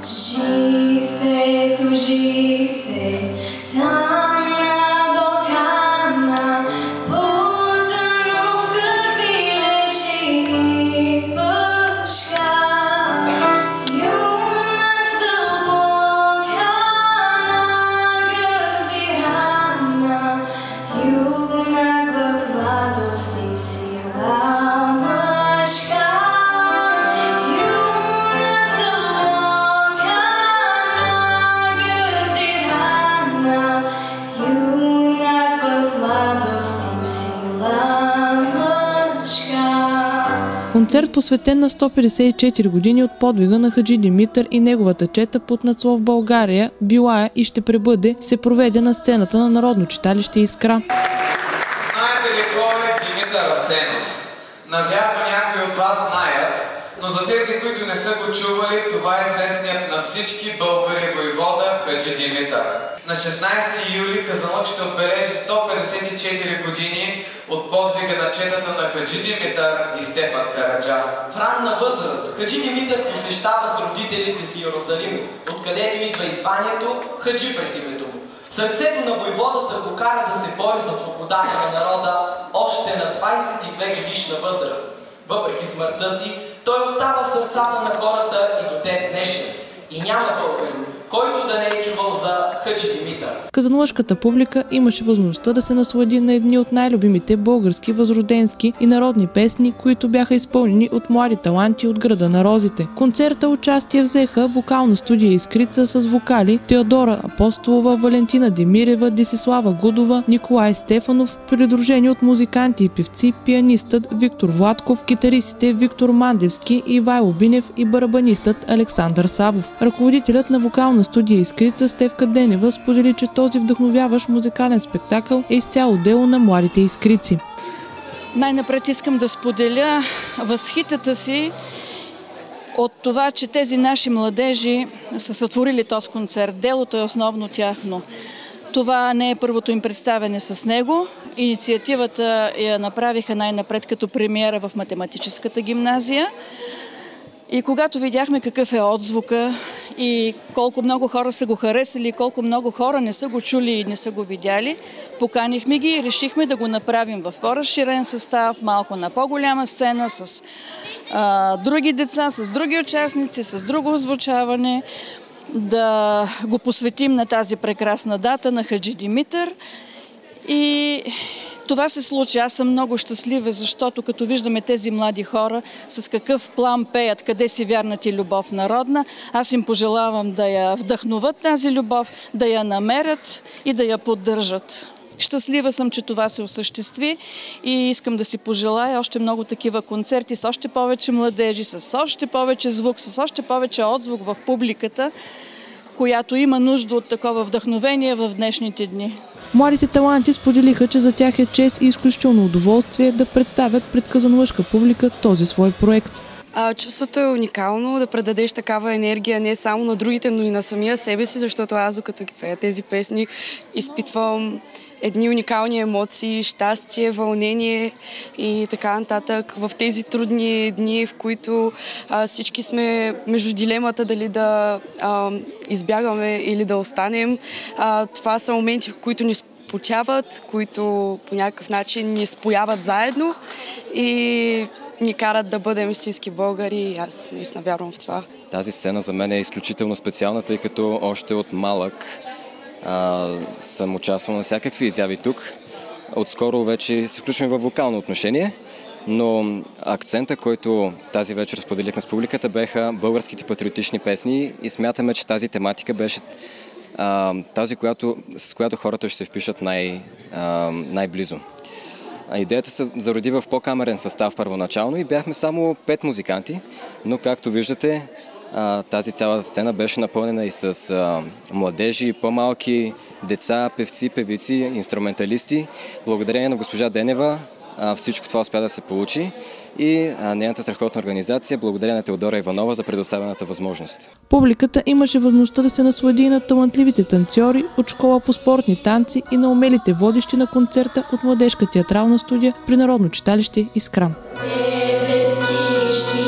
Κι φαίνεται γι' Концерт посветен на 154 години от подвига на Хаджи Димитър и неговата чета под надслов България била е и ще пребъде се проведе на сцената на Народно читалище Искра. Знаете ли кой е Димитър Асенов? Навярно някои от вас знаят, но за тези, които не са го чували, това е известният на всички българи войвода Хаджи Димитър. На 16 юли Казанлък ще отбележи 154 години от подвига на четата на Хаджи Димитър и Стефан Караджа. В ранна възраст Хаджи Димитър посещава с родителите си Иерусалим, откъдето идва и званието Хаджи пред името му. Сърцето на войводата го кара да се бори за свободата на народа още на 22 годишна възраст. Въпреки смъртта си, той остава в сърцата на хората и до ден днешен. И няма българин, който да не е чувал за Хаджи Димитър. Казанлъшката публика имаше възможността да се наслади на едни от най-любимите български, възроденски и народни песни, които бяха изпълнени от млади таланти от града на розите. Концерта участие взеха вокална студия Искрица с вокали Теодора Апостолова, Валентина Демирева, Десислава Гудова, Николай Стефанов, придружени от музиканти и певци, пианистът Виктор Владков, китаристите Виктор Мандевски, Ивайло Бинев и барабанистът Александър Савов. Ръководителят на вокална студия Искрица Стевка Денева сподели, че този вдъхновяващ музикален спектакъл е изцяло дело на младите искрици. Най-напред искам да споделя възхитата си от това, че тези наши младежи са сътворили този концерт. Делото е основно тяхно. Това не е първото им представяне с него. Инициативата я направиха най-напред като премиера в математическата гимназия. И когато видяхме какъв е отзвука и колко много хора са го харесали, колко много хора не са го чули и не са го видяли, поканихме ги и решихме да го направим в по-разширен състав, малко на по-голяма сцена, с а, други деца, с други участници, с друго озвучаване, да го посветим на тази прекрасна дата на Хаджи Димитър. И това се случи. Аз съм много щастлива, защото като виждаме тези млади хора с какъв план пеят, къде си вярнат и любов народна, аз им пожелавам да я вдъхноват тази любов, да я намерят и да я поддържат. Щастлива съм, че това се осъществи и искам да си пожелая още много такива концерти с още повече младежи, с още повече звук, с още повече отзвук в публиката, която има нужда от такова вдъхновение в днешните дни. Младите таланти споделиха, че за тях е чест и изключително удоволствие да представят пред казанлъжка публика този свой проект. А, чувството е уникално да предадеш такава енергия не само на другите, но и на самия себе си, защото аз докато ги пея тези песни изпитвам едни уникални емоции, щастие, вълнение и така нататък. В тези трудни дни, в които а, всички сме между дилемата дали да а, избягаме или да останем, а, това са моменти, в които ни почават, които по някакъв начин ни спояват заедно и ни карат да бъдем истински българи. Аз наистина вярвам в това. Тази сцена за мен е изключително специална, тъй като още от малък а, съм участвал на всякакви изяви тук. Отскоро вече се включваме в вокално отношение, но акцента, който тази вечер споделихме с публиката, беха българските патриотични песни и смятаме, че тази тематика беше а, тази, която, с която хората ще се впишат най, а, най-близо. Идеята се зароди в по-камерен състав първоначално и бяхме само пет музиканти, но както виждате, а, тази цяла сцена беше напълнена и с а, младежи, по-малки, деца, певци, певици, инструменталисти. Благодарение на госпожа Денева а, всичко това успя да се получи и а, нейната страхотна организация, благодаря на Теодора Иванова за предоставената възможност. Публиката имаше възможността да се наслади и на талантливите танцори от школа по спортни танци и на умелите водещи на концерта от Младежка театрална студия при Народно читалище Искрам. Те